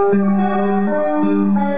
Música